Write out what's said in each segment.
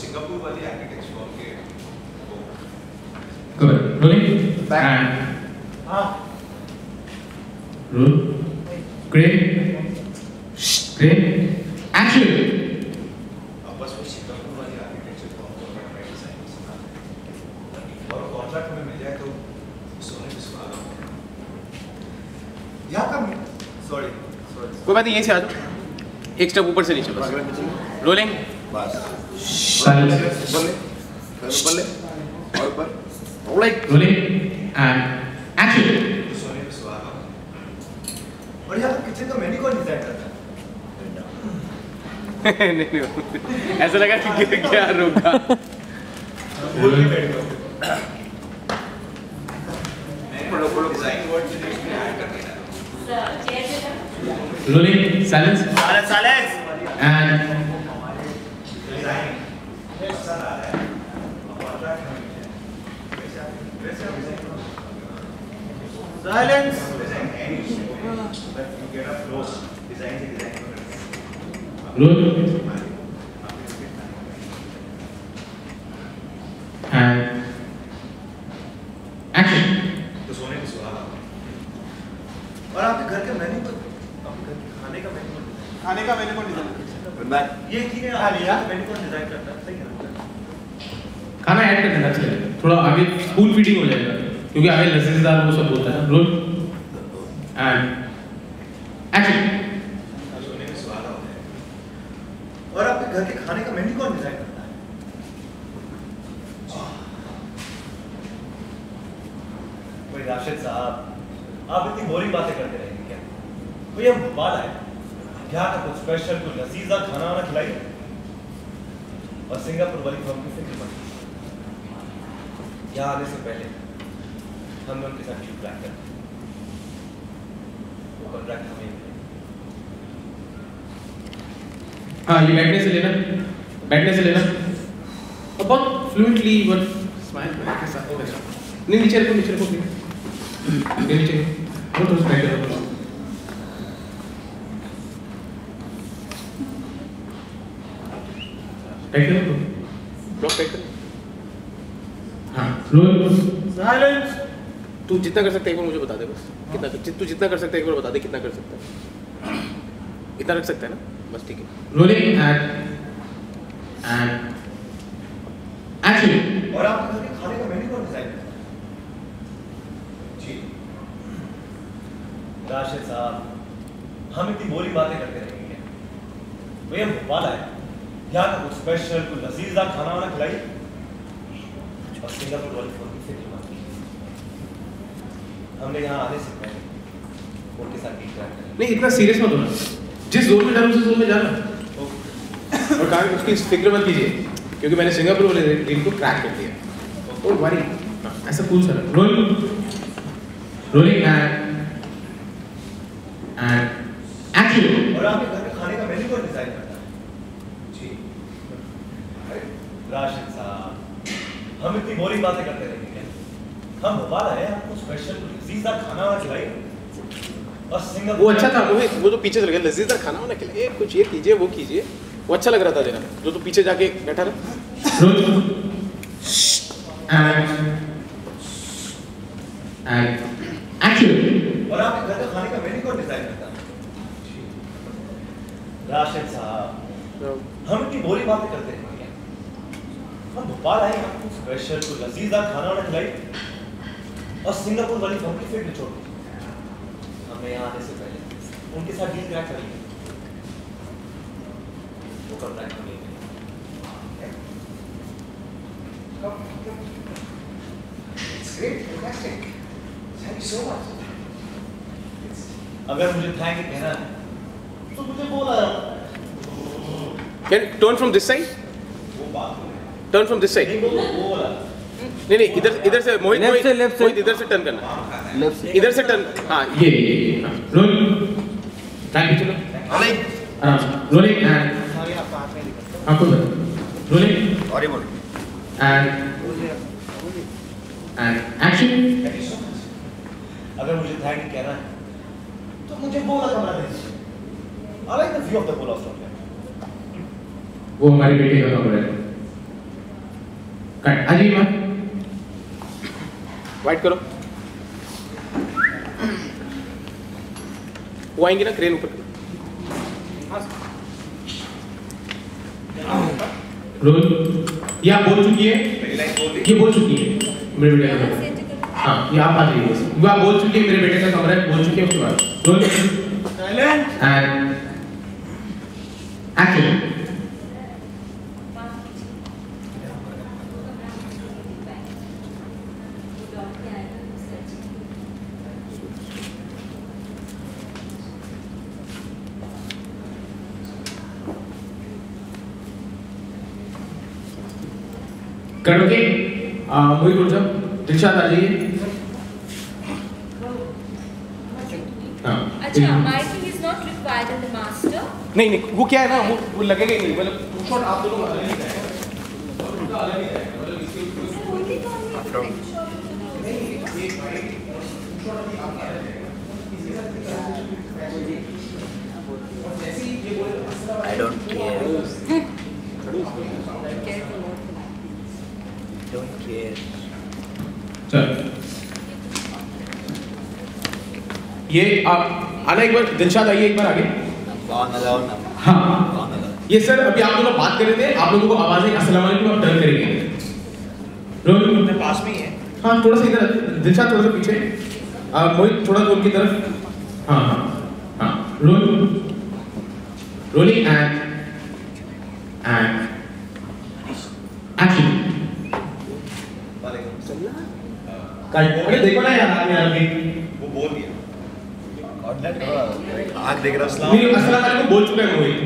Singapore वाली के हाँ। वो सिंगापुर वाली आर्किटेक्चर को हमको अपना डिज़ाइन सुना और कॉन्ट्रैक्ट में मिल जाए तो सोने पे सुहागा यहाँ का सॉरी सॉरी कोई बात नहीं यहीं से आ जाओ। एक स्टेप ऊपर से नीचे बस। रोलिंग बस बल्ले बल्ले और ऊपर लाइक Rolling. And action. सोने पे सुहागा और यहाँ किचन का मेन्यू कौन डिज़ाइन करता है? नहीं नहीं ऐसा लगा कि गिर गया रुका वर्ड से इसमें ऐड कर देना Rolling. Silence. Silence silence And design ऐसा आ रहा है अब कॉन्ट्रैक्ट में मिल जाए वैसे आप वैसे आप डिज़ाइन साइलेंस डिज़ाइन है नहीं उसमें but you get a flow design से डिज़ाइन को roll. And action. तो सोने पे सुहागा और आपके घर के मेन्यू को आपके घर के खाने का मेन्यू को खाने का मेन्यू कौन डिज़ाइन ये की खा लिया? मेन्यू कौन डिज़ाइन करता है सही है ना? खाना ऐड कर देना चाहिए थोड़ा आगे स्कूल फीडिंग हो जाएगा क्योंकि आगे लजीजदार वो सब होता है रोल एंड है। और आपके घर के खाने का मेन्यू कौन डिज़ाइन करता है? कोई राशिद साहब, आप इतनी बोरिंग बातें करते रहेंगे क्या? कोई हम आए यहाँ का कुछ स्पेशल लजीजा खाना वाना और सिंगापुर वाली फर्म की फ़िक्र कीजिए। यहाँ आने से पहले? हमने उनके साथ डील प्लान कर वो कॉन्ट्रैक्ट हमें हाँ ये बैठने से लेना। बैठने से लेना। और बहुत फ्लुएंटली वन स्माइल के साथ नहीं नीचे रखो नीचे रखो। ये नीचे रखो। वो थोड़ा बैठ रखो बैठ रखो ब्लॉक हाँ रोल साइलेंस तू जितना कर सकता है एक बार मुझे बता दे बस। कितना कर- तू जितना कर सकता है एक बार बता दे कितना कर सकता है। इतना रख सकता है ना? बस ठीक है। रोलिंग एंड एंड एक्शन और आपके घर के खाने का मेन्यू कौन डिज़ाइन करता है? जी। राशिद साहब हम इतनी बोरिंग बातें करते रहेंगे भैया भोपाल आए यहाँ का कुछ स्पेशल कुछ लजीजा खाना वाना खिलाइए। और सिंगापुर वाली फर्म की फ़िक्र मत कीजिए। हमने यहाँ आने से पहले उनके साथ डील प्लान करी नहीं इतना सीरियस मत होना। जिस जोन में जाना उस जोन में जाना। और कहा उसकी फ़िक्र मत कीजिए क्योंकि मैंने सिंगापुर वाले डील को क्रैक कर दिया। ओ वरी ऐसा cool sir roll rolling and and action और आपके घर के खाने का मेन्यू कौन डिज़ाइन करता है? जी। राशिद साहब हम इतनी बोरिंग बातें करते क्या हम भोपाल आए हैं आपको स्पेशल लजीजा खाना वाना खिलाइए और सिंगापुर वो अच्छा था मोहित वो जो पीछे से लगा लजीजदार खाना वाना खिलाइए कुछ ये कीजिए वो कीजिए। वो अच्छा लग रहा था जरा जो तू पीछे जाके बैठा रहा एंड एंड एक्शन और आपके घर के खाने का मेन्यू कौन डिज़ाइन करता है? राशिद साहब हम इतनी बोरिंग बातें करते क्या हम भोपाल आए हैं आपको स्पेशल कुछ लजीजा खाना खिलाइए और सिंगापुर वाली फर्म की फ़िक्र छोड़ दीजिए। हमें यहाँ आने से पहले। उनके साथ डील क्रैक करेंगे। वो you so much. अगर मुझे थैंक यू कहना है तो मुझे बोला can turn from this side वो बात हो गई टर्न फ्रॉम दिस साइड नहीं बोला नहीं इधर इधर से मोहित मोहित से, left से। मोहित इधर से टर्न करना। लेफ़्ट से। इधर से टर्न हाँ ये। रोल। थैंक यू चलो। आराम से रोलिंग एंड आपको रोलिंग और ये बोल। And and action. अगर मुझे थैंक यू कहना है तो मुझे बोला कमरा दे I like the view of the of वो हमारी बेटी का कमरा है। कट जाइए मैम वाइट करो। वो आएँगे ना क्रेन ऊपर। ये आप बोल चुकी है? ये बोल चुकी है मेरे बेटे का कमरा हाँ ये आप आ जाइए वो आप बोल चुकी है मेरे बेटे का कमरा है बोल चुकी है उसके बाद। Role Silence. एंड एक्शन करोगे मोहित जाओ दिलशाद आ जाइए हाँ अच्छा. नहीं नहीं वो क्या है ना वो, वो लगेगा ही नहीं मतलब टू शॉट आप दोनों अलग ही जाएगा और उनका अलग ही जाएगा मतलब इसके I ये आप आना एक बार, दिलशाद आइए एक बार आगे। हाँ। ये सर, अभी आप दोनों बात कर रहे थे, आप लोगों को आवाज़, अस्सलाम वालेकुम आप डन करेंगे। रोल पास में ही है। हाँ थोड़ा सा इधर, दिलशाद थोड़ा सा पीछे। मोहित थोड़ा सा उनकी तरफ़। हाँ हाँ हाँ। रोल रोलिंग एंड एंड अरे देखो ना यार आगे आगे। वो बोल दिया। आग देख रहा हूँ नहीं अस्सलाम वालेकुम बोल चुका है मोहित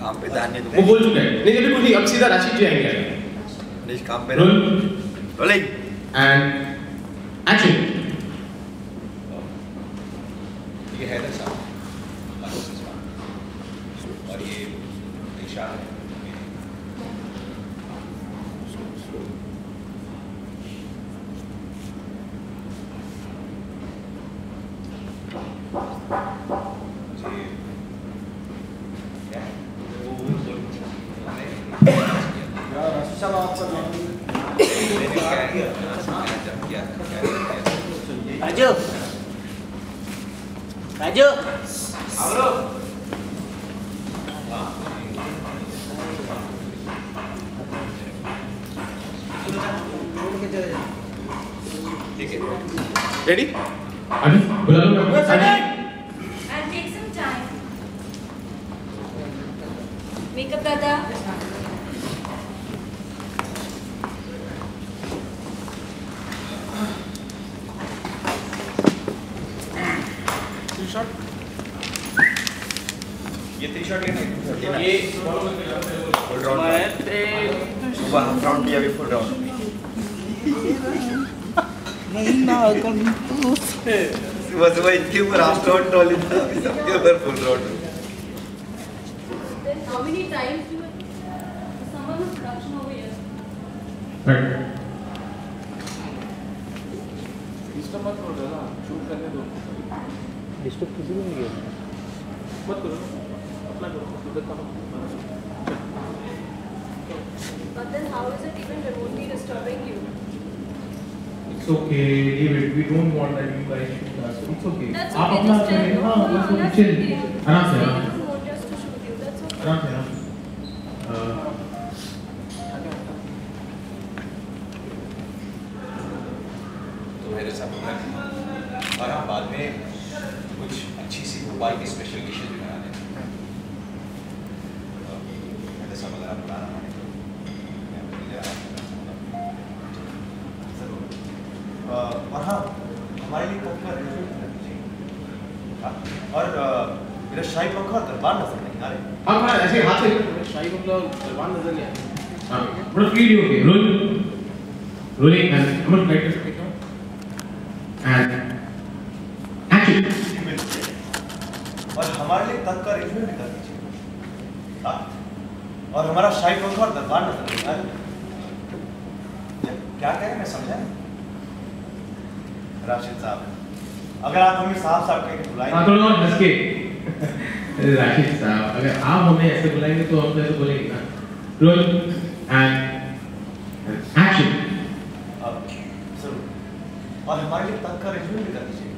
काम पे ध्यान नहीं वो बोल चुका है। नहीं अभी कुछ नहीं अब सीधा राशिद जी आएँगे। निश काम पे रोल। रोलिंग। एंड एक्शन ये हैदर साहब मासूम इस्माइल। और ये दिलशाद है जी। क्या? वो- वो बोल- मैंने क्या किया? क्या- क्या- क्या- क्या- राजू राजू ठीक है रेडी अभी बुला लो मैं अभी And take some time. Makeup dada. ये टी शर्ट लेना है ये फुल राउंड सुबह हाफ़ राउंड भी अभी फुल राउंड सुबह सुबह इनके ऊपर हाफ़ राउंड था अभी सबके ऊपर full round how many times you someone was production over here? Cut इसका मत करो ना शूट करने दो। डिस्टर्ब किसी को नहीं किया मत करो अपना करो उधर का मत But then how is it even remotely disturbing you? It's okay, David. We don't want that you guys shoot us. It's okay. That's आप okay, अपना just tell करें no, हाँ no, बस that's चिल okay. आराम से He आराम doesn't want us to shoot आप हाँ ऐसे हाथ से शाही मतलब दरबार नज़र नहीं आया हाँ थोड़ा फ्री होके रोल रोलिंग एंड हम लोग लाइट कर सकते हैं एंड एक्शन और हमारे लिए तक का रिव्यू भी कर दीजिए हाँ? और हमारा शाही पंखा और दरबार नज़र नहीं आ रहे क्या कह रहे मैं समझा राशिद साहब अगर आप हमें साहब साहब कह के हाँ बुलाएँगे थोड़ा और हंस के राशिद साहब अगर आप हमें ऐसे बुलाएँगे तो हम कैसे बोलेंगे ना। रोल एंड एक्शन और हमारे लिए तक का रिज्यूम भी कर दीजिए।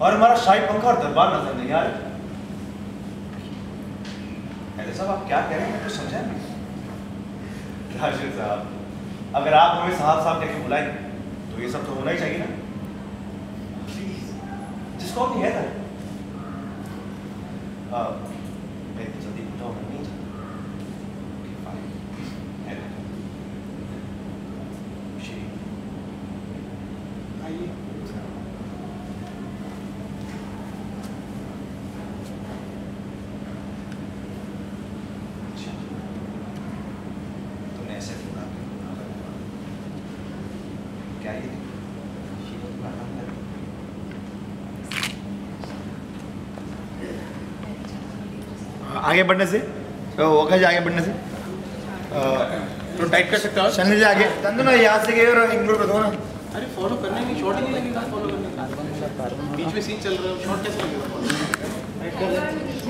और हमारा शाही पंखा और दरबार नज़र नहीं आ रहा। अरे साहब, आप क्या कह रहे हैं? कुछ समझा नहीं। राशिद साहब, अगर आप हमें साहब साहब कहकर बुलाएँगे तो ये सब तो होना ही चाहिए ना। प्लीज़ जिसको भी है ना। आ, मैं इतनी जल्दी बुलाऊं मैं नहीं चाहता Okay, fine. हैदर श्री आइए अच्छा तुमने ऐसे बोला क्या ये आगे बढ़ने से? तो वो कैसे आगे बढ़ने से। तो टाइट कर सकते हो चलने से आगे। तंदु ना यहाँ से गए और इंक्लूड कर दो ना। अरे फॉलो करने में शॉर्ट ही नहीं लगेगा फॉलो करने का। बीच में सीन चल रहा है शॉर्ट कैसे लगेगा?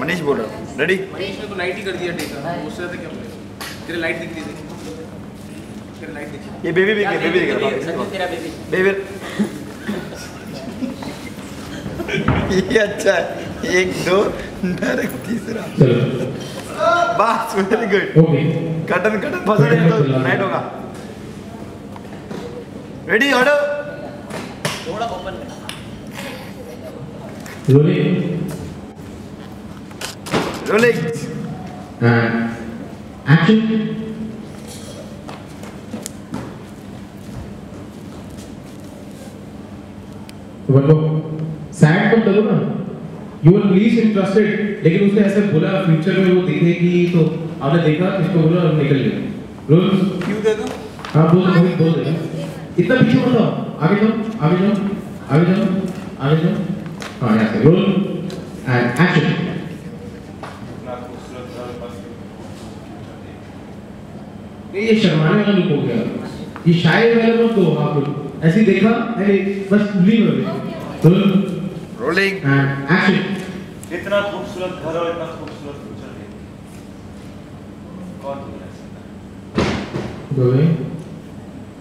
मनीष बोल रहा हूँ। रेडी मनीष ने तो लाइट ही कर दिया टेक उससे ज़्यादा क्या तेरे लाइट दिख रही थी। तेरे लाइट दिख रही ये बेबी भी बेबी दिख रहा है। बेबी ये अच्छा है। एक दो डायरेक्ट तीसरा। बस वेरी गुड। कटन कटन फंसा तो नाइट होगा। Ready order rolling rolling action बोलो सैड तो करो ना। यू वर लीस्ट इंटरेस्टेड लेकिन उसने ऐसे बोला फ्यूचर में वो देखेगी तो आपने देखा इसको बोला और निकल गया। रोल क्यों दे दो? हाँ बोल दो बोल दे इतना पीछे मत जाओ आगे जाओ आगे जाओ आगे जाओ आगे जाओ। हाँ यहाँ से। रोल एंड एक्शन ये शर्माने वाला लुक हो गया। ये शायद वाला मत दो आप ऐसे देखा अरे बस leave away roll rolling and इतना खूबसूरत घर और इतना खूबसूरत फ्यूचर कौन दुनिया से rolling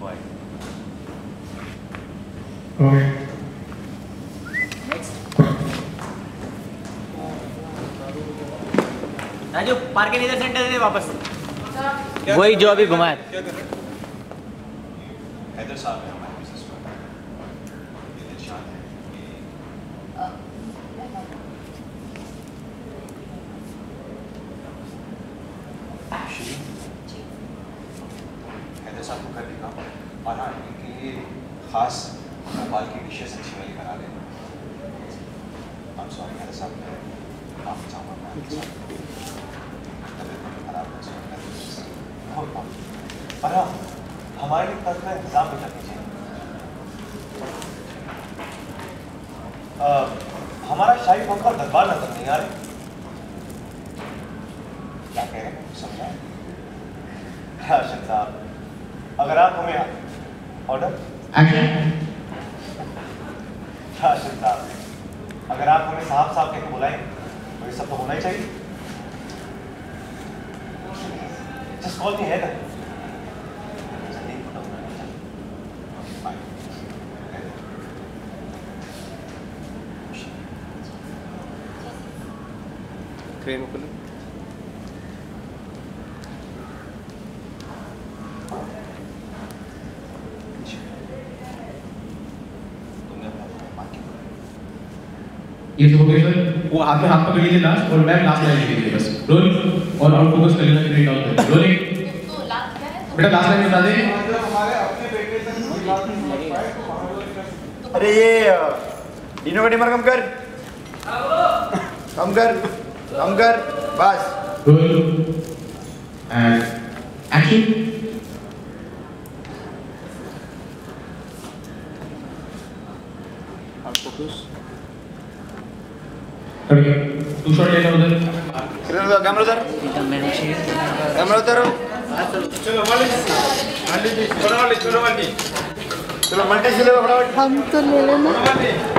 Why? Okay Raju park के इधर सेंटर दे दे वापस। वही जो अभी घुमाया हैदर साहब है हमारे बिज़नेस में ये दिलशाद है ये श्री हैदर साहब को कर दिखा और हाँ इनके लिए खास भोपाल की डिशेस अच्छी वाली बना लेना I'm sorry हैदर साहब आप चाहूँगा तबीयत खराब है सो बहुत और हाँ हमारे लिए तक का इंतज़ाम भी कर दीजिए हमारा शाही पंखा और दरबार नज़र नहीं आ रहे क्या कह रहे हैं? समझा? राशन साहब। अगर आप हमें ऑर्डर एक्शन साहब अगर आप हमें साहब साहब कह के बुलाएँ तो ये सब तो होना ही चाहिए। जस्ट कॉल मी है क्रेन को ये सब हो सर वो हाथ में हाथ पकड़ लीजिए लास्ट और मैम लास्ट लाइन लीजिए बस। रोल और आउट फोकस कर लेना ग्रेट आउट रोलिंग लास्ट क्या है बेटा लास्ट लाइन बता दे। अरे ये टिमर कम कर। कम कर कम कर बस। रोल एंड एक्शन करेंगे टू शॉट लेना उधर कैमरा उधर कैमरा उधर चलो मल्टी चलो मल्टी चलो मल्टी से ले फटाफट। हम तो ले लेना।